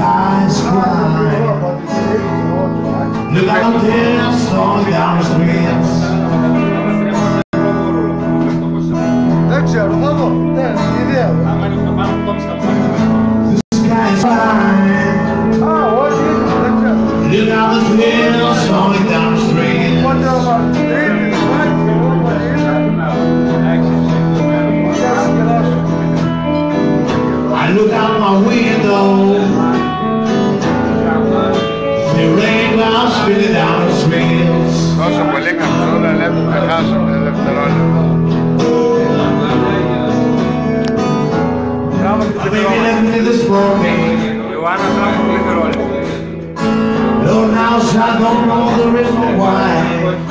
eyes wide. Look like a death song down the streets. The sky is fine. Look out the hill, song down the street. went through I don't know the reason why.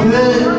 good.